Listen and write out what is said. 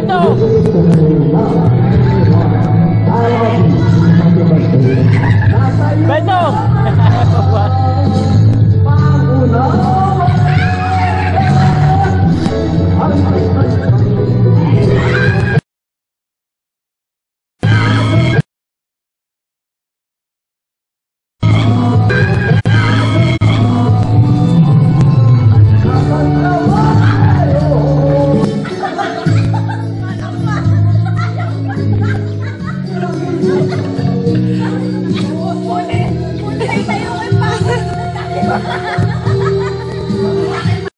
别动 Ha ha ha!